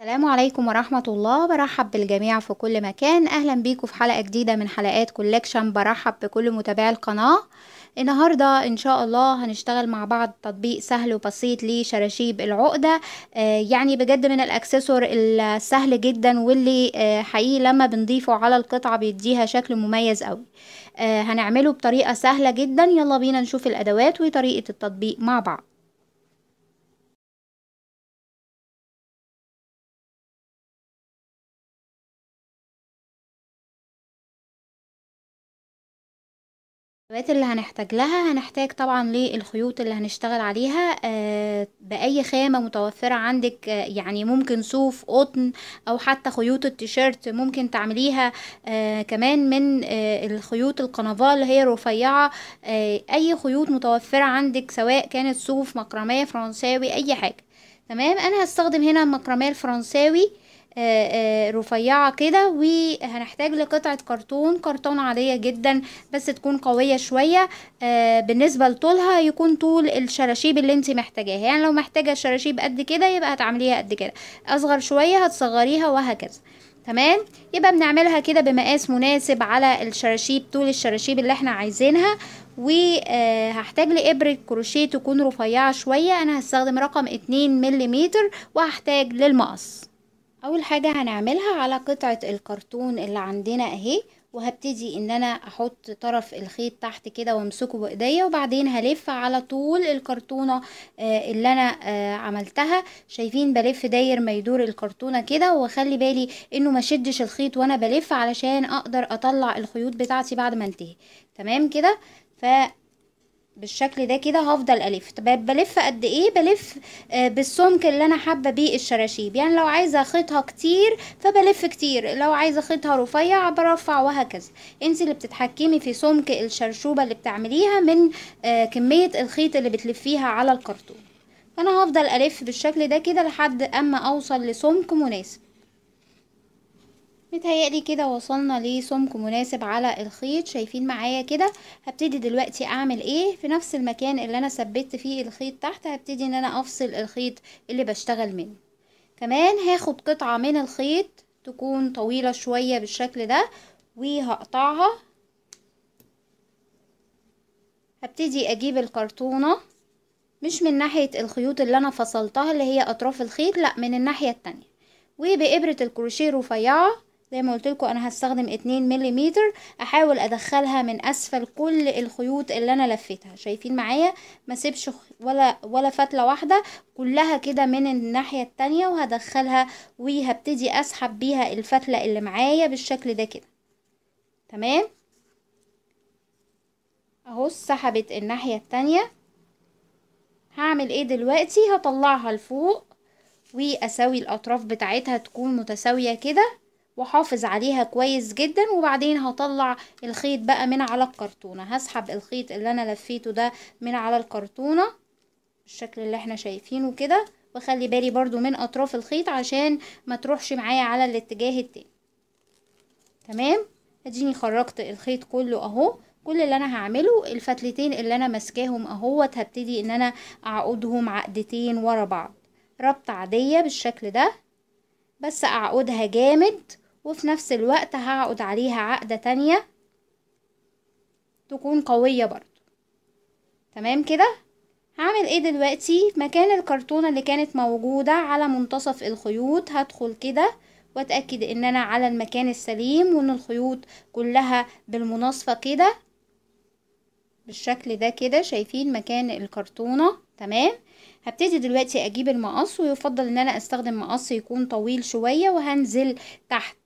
السلام عليكم ورحمة الله. برحب بالجميع في كل مكان. أهلا بيكم في حلقة جديدة من حلقات كولكشن برحب بكل متابعي القناة. النهاردة إن شاء الله هنشتغل مع بعض تطبيق سهل وبسيط لشراشيب العقدة. آه يعني بجد من الأكسسوار السهل جدا واللي آه حقيقي لما بنضيفه على القطعة بيديها شكل مميز قوي. آه هنعمله بطريقة سهلة جدا. يلا بينا نشوف الأدوات وطريقة التطبيق مع بعض. الادوات اللي هنحتاج لها هنحتاج طبعا للخيوط اللي هنشتغل عليها آه بأي خامة متوفرة عندك آه يعني ممكن صوف قطن أو حتى خيوط التيشيرت ممكن تعمليها آه كمان من الخيوط القنفال اللي هي رفيعه آه أي خيوط متوفرة عندك سواء كانت صوف مكرميه فرنساوي أي حاجة. تمام؟ أنا هستخدم هنا المكرميه الفرنساوي. رفيعة كده وهنحتاج لقطعة كرتون كرتون عادية جدا بس تكون قوية شوية. بالنسبة لطولها يكون طول الشراشيب اللي انت محتاجاها. يعني لو محتاجة شراشيب قد كده يبقى هتعمليها قد كده. أصغر شوية هتصغريها وهكذا. تمام؟ يبقى بنعملها كده بمقاس مناسب على الشراشيب طول الشراشيب اللي إحنا عايزينها. وهحتاج لإبرة كروشيه تكون رفيعة شوية. أنا هستخدم رقم اتنين مليمتر وهحتاج للمقص. أول حاجة هنعملها على قطعة الكرتون اللي عندنا أهي وهبتدي إن أنا أحط طرف الخيط تحت كده وأمسكه بإيديا وبعدين هلف على طول الكرتونة آه اللي أنا آه عملتها. شايفين بلف داير ما يدور الكرتونة كده وأخلي بالي إنه ما شدش الخيط وأنا بلف علشان أقدر أطلع الخيوط بتاعتي بعد ما انتهي. تمام كده؟ بالشكل ده كده هفضل ألف. طب بلف قد إيه؟ بلف آه بالسمك اللي أنا حابة بيه الشراشيب. يعني لو عايزة خيطها كتير فبلف كتير. لو عايزة خيطها رفيع برفع وهكذا. انت اللي بتتحكمي في سمك الشرشوبة اللي بتعمليها من آه كمية الخيط اللي بتلفيها على الكرتون. فأنا هفضل ألف بالشكل ده كده لحد أما أوصل لسمك مناسب. متهيألي كده وصلنا لسمك مناسب على الخيط. شايفين معايا كده. هبتدي دلوقتي أعمل إيه؟ في نفس المكان اللي أنا ثبت فيه الخيط تحت هبتدي إن أنا أفصل الخيط اللي بشتغل منه. كمان هاخد قطعة من الخيط تكون طويلة شوية بالشكل ده وهقطعها. هبتدي أجيب الكرتونة مش من ناحية الخيوط اللي أنا فصلتها اللي هي أطراف الخيط لأ من الناحية التانية. وبإبرة الكروشيه رفيعة زي ما قلت لكم أنا هستخدم اتنين مليمتر أحاول أدخلها من أسفل كل الخيوط اللي أنا لفيتها. شايفين معايا؟ ما سيبش ولا ولا فتلة واحدة كلها كده من الناحية التانية وهدخلها وهبتدي أسحب بيها الفتلة اللي معايا بالشكل ده كده. تمام؟ أهو سحبت الناحية التانية. هعمل إيه دلوقتي؟ هطلعها لفوق واسوي الأطراف بتاعتها تكون متساوية كده. واحافظ عليها كويس جدا وبعدين هطلع الخيط بقى من على الكرتونة. هسحب الخيط اللي أنا لفيته ده من على الكرتونة بالشكل اللي إحنا شايفينه كده واخلي بالي برضو من أطراف الخيط عشان ما تروحش معايا على الاتجاه التاني. تمام؟ اديني خرجت الخيط كله أهو. كل اللي أنا هعمله الفتلتين اللي أنا ماسكاهم أهوت هبتدي إن أنا أعقدهم عقدتين ورا بعض. ربطة عادية بالشكل ده بس أعقدها جامد وفي نفس الوقت هعقد عليها عقدة تانية تكون قوية برضو. تمام كده؟ هعمل إيه دلوقتي؟ مكان الكرتونة اللي كانت موجودة على منتصف الخيوط هدخل كده واتأكد ان أنا على المكان السليم وان الخيوط كلها بالمناصفة كده بالشكل ده كده شايفين مكان الكرتونة. تمام؟ هبتدي دلوقتي أجيب المقص ويفضل ان أنا استخدم مقص يكون طويل شوية وهنزل تحت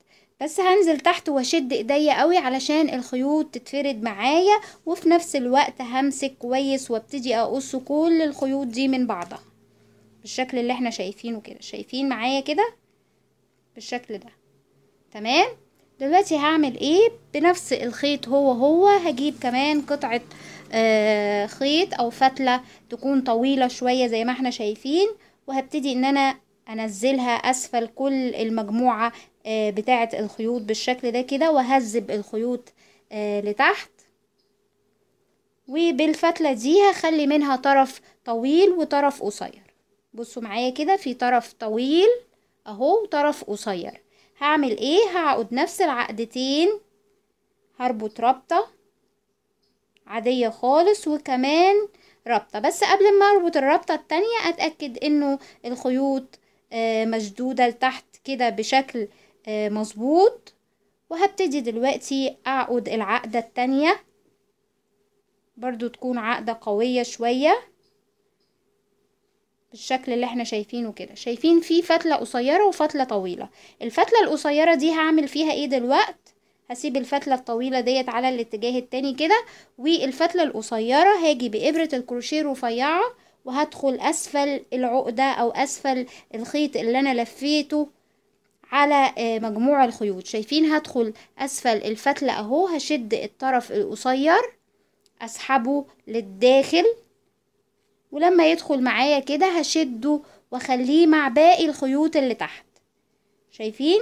بس هنزل تحت واشد ايديا قوي علشان الخيوط تتفرد معايا وفي نفس الوقت همسك كويس وابتدي اقص كل الخيوط دي من بعضها. بالشكل اللي إحنا شايفينه كده. شايفين معايا كده؟ بالشكل ده. تمام؟ دلوقتي هعمل إيه؟ بنفس الخيط هو هو هجيب كمان قطعة آه خيط أو فتلة تكون طويلة شوية زي ما إحنا شايفين وهبتدي إن أنا أنزلها أسفل كل المجموعة آه بتاعة الخيوط بالشكل ده كده وهذب الخيوط آه لتحت. وبالفتلة دي هخلي منها طرف طويل وطرف قصير. بصوا معايا كده في طرف طويل أهو طرف قصير. هعمل إيه؟ هعقد نفس العقدتين. هربط ربطة عادية خالص وكمان ربطة بس قبل ما أربط الربطة التانية أتأكد إنه الخيوط مشدودة لتحت كده بشكل آه، مظبوط. وهبتدي دلوقتي أعقد العقدة التانية. برضو تكون عقدة قوية شوية بالشكل اللي إحنا شايفينه كده. شايفين في فتلة قصيرة وفتلة طويلة. الفتلة القصيرة دي هعمل فيها إيه دلوقت؟ هسيب الفتلة الطويلة ديت على الاتجاه التاني كده والفتلة القصيرة هاجي بإبرة الكروشيه رفيعة وهدخل أسفل العقدة أو أسفل الخيط اللي أنا لفيته على آه، مجموع الخيوط. شايفين؟ هدخل أسفل الفتلة أهو هشد الطرف القصير أسحبه للداخل. ولما يدخل معايا كده هشده وأخليه مع باقي الخيوط اللي تحت. شايفين؟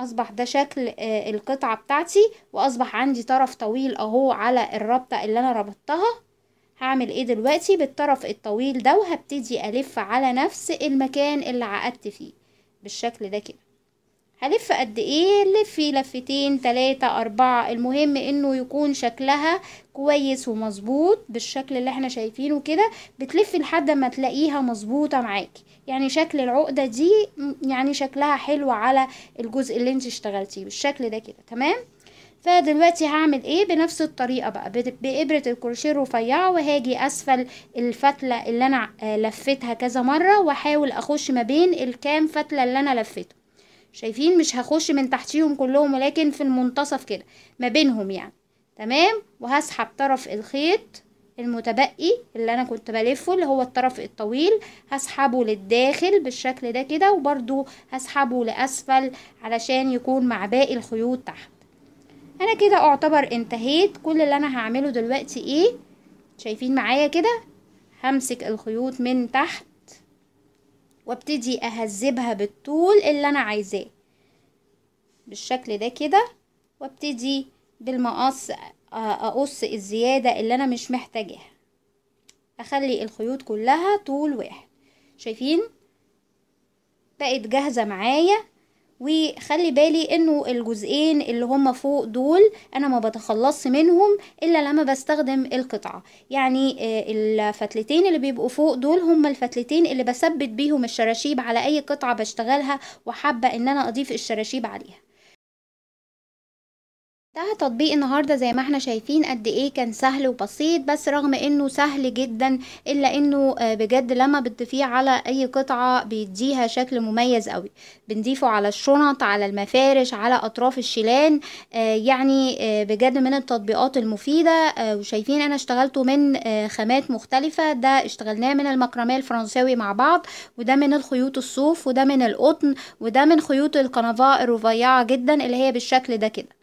أصبح ده شكل آه، القطعة بتاعتي وأصبح عندي طرف طويل أهو على الربطة اللي أنا ربطتها. هعمل إيه دلوقتي بالطرف الطويل ده وهبتدي ألف على نفس المكان اللي عقدت فيه. بالشكل ده كده. هلف قد إيه؟ لفي لفتين تلاتة أربعة. المهم إنه يكون شكلها كويس ومظبوط بالشكل اللي إحنا شايفينه كده. بتلفي لحد ما تلاقيها مظبوطة معاكي يعني شكل العقدة دي يعني شكلها حلو على الجزء اللي أنت اشتغلتيه. بالشكل ده كده. تمام؟ فدلوقتي هعمل إيه؟ بنفس الطريقة بقى. بإبرة الكروشيه الرفيعة وهاجي أسفل الفتلة اللي أنا آه، لفتها كذا مرة وأحاول أخش ما بين الكام فتلة اللي أنا لفته شايفين؟ مش هخش من تحتيهم كلهم ولكن في المنتصف كده ما بينهم يعني. تمام؟ وهسحب طرف الخيط المتبقي اللي أنا كنت بلفه اللي هو الطرف الطويل هسحبه للداخل بالشكل ده كده وبرضو هسحبه لأسفل علشان يكون مع باقي الخيوط تحت. أنا كده أعتبر انتهيت. كل اللي أنا هعمله دلوقتي إيه؟ شايفين معايا كده؟ همسك الخيوط من تحت وابتدي أهذبها بالطول اللي أنا عايزاه. بالشكل ده كده وابتدي بالمقص أقص الزيادة اللي أنا مش محتاجاها أخلي الخيوط كلها طول واحد. شايفين؟ بقت جاهزة معايا. وخلي بالي إنه الجزئين اللي هما فوق دول أنا ما بتخلصش منهم إلا لما بستخدم القطعة. يعني آه، الفتلتين اللي بيبقوا فوق دول هما الفتلتين اللي بثبت بيهم الشراشيب على أي قطعة بشتغلها وحابة إن أنا أضيف الشراشيب عليها. ده تطبيق النهارده زي ما إحنا شايفين قد إيه كان سهل وبسيط بس رغم انه سهل جدا إلا انه آه، بجد لما بتضيفيه على أي قطعة بيديها شكل مميز قوي. بنضيفه على الشنط على المفارش على أطراف الشيلان آه، يعني آه، بجد من التطبيقات المفيدة آه، وشايفين أنا اشتغلته من خامات مختلفة. ده اشتغلناه من المكرمية الفرنساوي مع بعض وده من الخيوط الصوف وده من القطن وده من خيوط القنفاء الرفيعة جدا اللي هي بالشكل ده كده.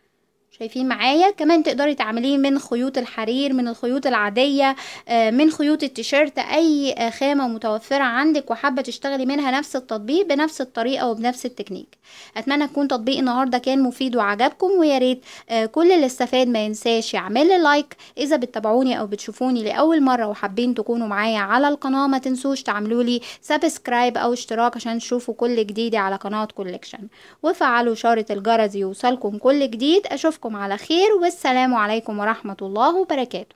شايفين معايا؟ كمان تقدري تعمليه من خيوط الحرير من الخيوط العادية آه، من خيوط التيشيرت أي آه، خامة متوفرة عندك وحابة تشتغلي منها نفس التطبيق بنفس الطريقة وبنفس التكنيك. أتمنى يكون تطبيق النهاردة كان مفيد وعجبكم ويا ريت آه، كل اللي استفاد ما ينساش يعمل like إذا بتتابعوني أو بتشوفوني لأول مرة وحابين تكونوا معايا على القناة ما تنسوش تعملوا لي subscribe أو اشتراك عشان تشوفوا كل جديد على قناة collection وفعلوا شارة الجرس يوصلكم كل جديد. اشوفكم على خير والسلام عليكم ورحمة الله وبركاته.